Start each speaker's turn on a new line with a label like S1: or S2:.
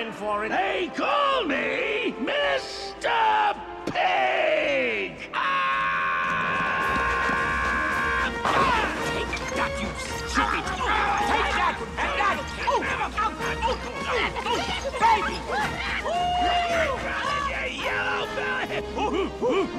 S1: in for it.
S2: They call me Mr. Pig! Ah! Take that, you stupid! Take that! and that! Oh! Oh! Oh! Oh! oh baby! Yellow belly!